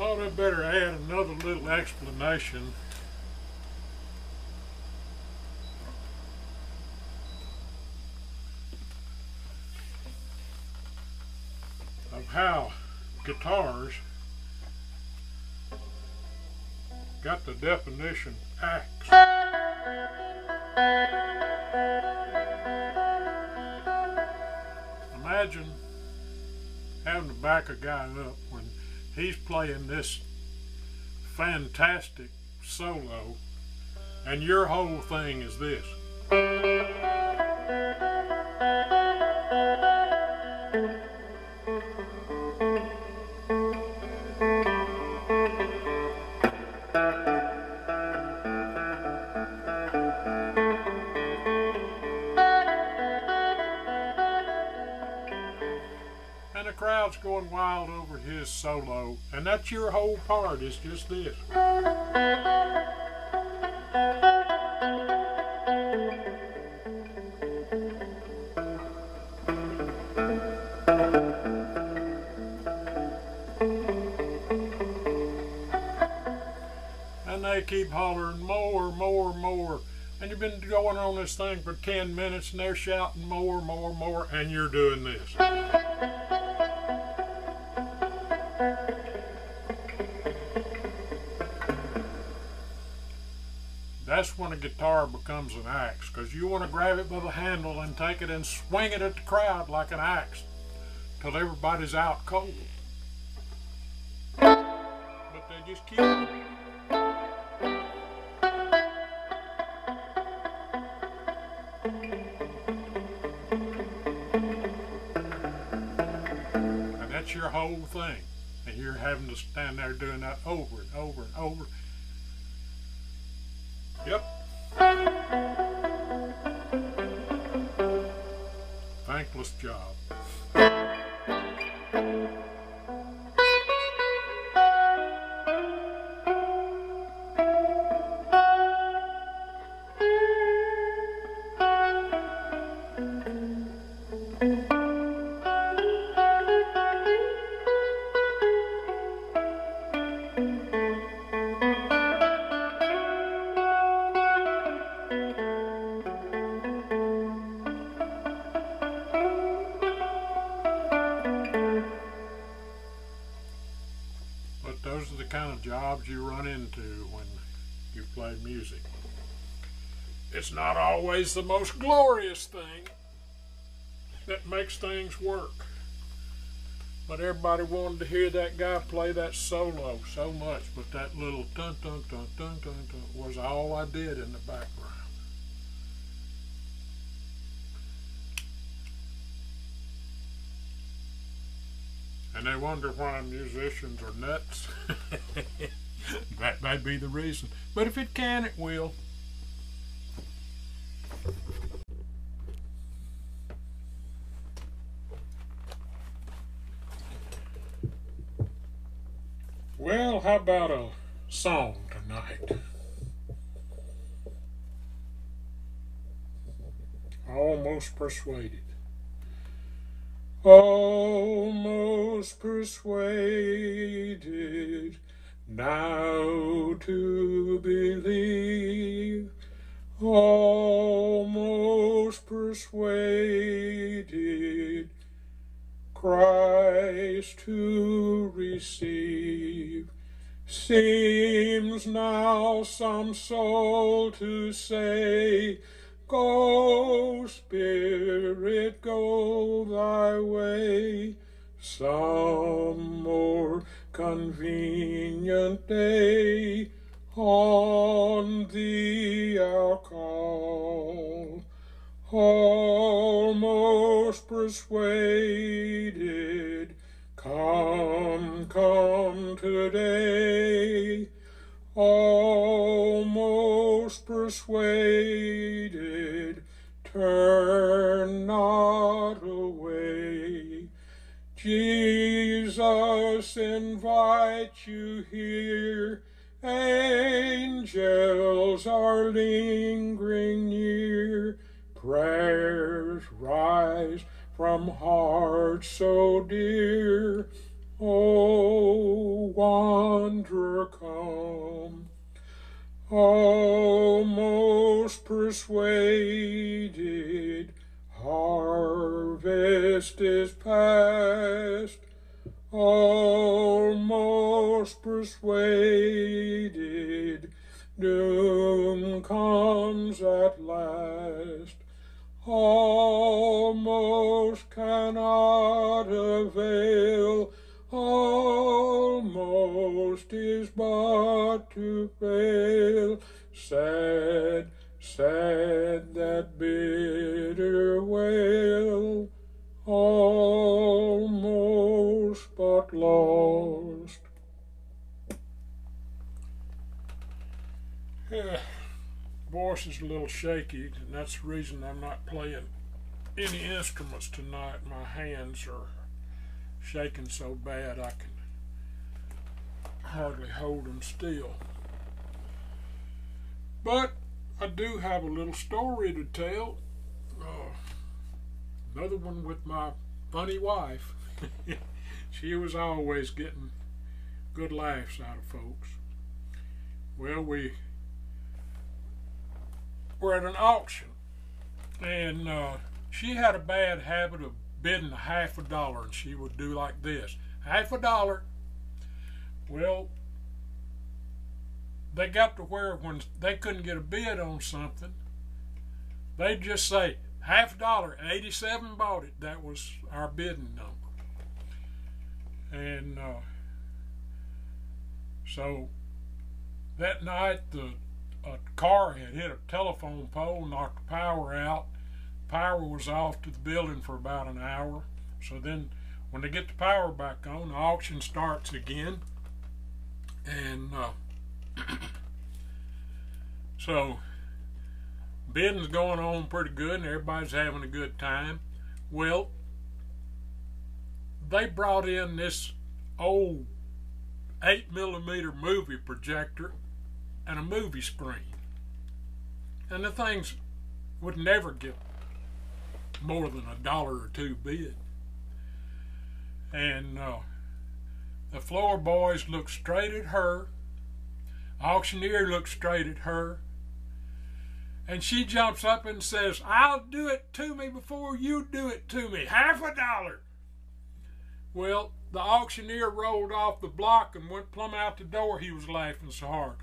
I thought I better add another little explanation. Of how guitars got the definition axe. Imagine having to back a guy up he's playing this fantastic solo and your whole thing is this. Going wild over his solo, and that's your whole part, it's just this. And they keep hollering more, more, more. And you've been going on this thing for 10 minutes and they're shouting more, more, more, and you're doing this. That's when a guitar becomes an axe, because you want to grab it by the handle and take it and swing it at the crowd like an axe till everybody's out cold. But they just keep. And that's your whole thing. And you're having to stand there doing that over and over and over. Yep. Thankless job. Jobs you run into when you play music. It's not always the most glorious thing that makes things work. But everybody wanted to hear that guy play that solo so much, but that little dun dun dun dun dun dun was all I did in the background. And they wonder why musicians are nuts. that may be the reason. But if it can, it will. Well, how about a song tonight? Almost persuaded. Almost persuaded now to believe. Almost persuaded Christ to receive. Seems now some soul to say, Go, Spirit, go thy way. Some more convenient day on thee I'll call. Almost persuaded, come, come today. Almost persuaded, Jesus invites you here. Angels are lingering near. Prayers rise from hearts so dear. O wanderer, come, almost persuaded, harvest is past, almost persuaded, doom comes at last. Almost cannot avail, almost is but to fail. Sad, sad that bitter wail, almost but lost. Yeah voice is a little shaky, and that's the reason I'm not playing any instruments tonight. My hands are shaking so bad I can hardly hold them still. But I do have a little story to tell. Another one with my funny wife. she was always getting good laughs out of folks. Well, we were at an auction, and uh, she had a bad habit of bidding half a dollar, and she would do like this half a dollar. Well, they got to where when they couldn't get a bid on something, they'd just say half dollar, 87 bought it. That was our bidding number. And uh, so that night, the a car had hit a telephone pole, knocked the power out. Power was off to the building for about an hour. So then, when they get the power back on, the auction starts again. And uh, so, bidding's going on pretty good, and everybody's having a good time. Well, they brought in this old 8 millimeter movie projector and a movie screen. And the things would never get more than a dollar or two bid. And uh, the floor boys looked straight at her. Auctioneer looked straight at her. And she jumps up and says, I'll do it to me before you do it to me. Half a dollar. Well, the auctioneer rolled off the block and went plumb out the door. He was laughing so hard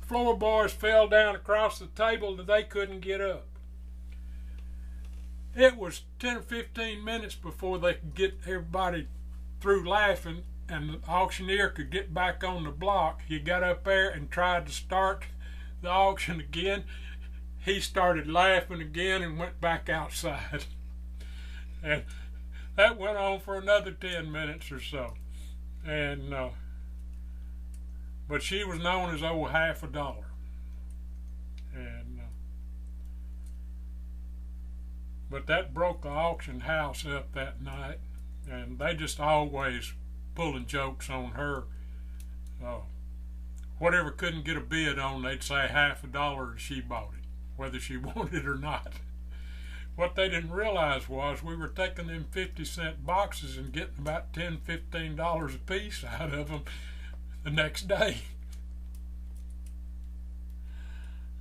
The floor boys fell down across the table that they couldn't get up. It was 10 or 15 minutes before they could get everybody through laughing and the auctioneer could get back on the block. He got up there and tried to start the auction again. He started laughing again and went back outside. and that went on for another 10 minutes or so. And uh, but she was known as old half a dollar. And uh, but that broke the auction house up that night, and they just always pulling jokes on her. Uh, whatever couldn't get a bid on, they'd say half a dollar and she bought it, whether she wanted or not. What they didn't realize was we were taking them 50 cent boxes and getting about 10 $15 a piece out of them the next day.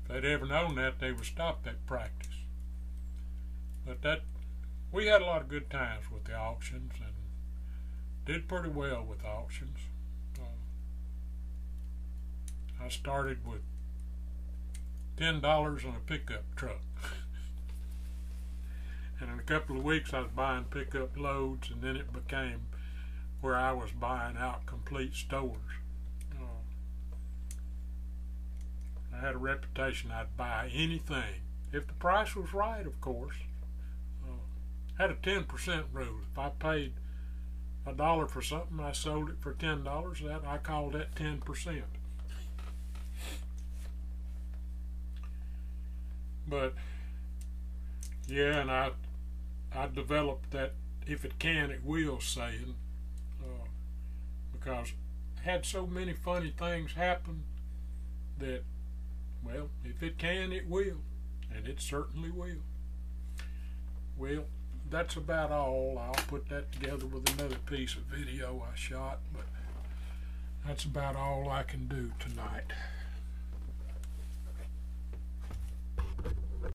If they'd ever known that, they would stop that practice. But that we had a lot of good times with the auctions and did pretty well with auctions. Uh, I started with ten dollars on a pickup truck. and in a couple of weeks I was buying pickup loads and then it became where I was buying out complete stores. I had a reputation I'd buy anything. If the price was right, of course. Uh, had a 10% rule. If I paid a dollar for something, I sold it for $10. That I called that 10%. But yeah, and I I developed that if it can, it will saying uh, because I had so many funny things happen that well, if it can, it will. And it certainly will. Well, that's about all. I'll put that together with another piece of video I shot, but that's about all I can do tonight.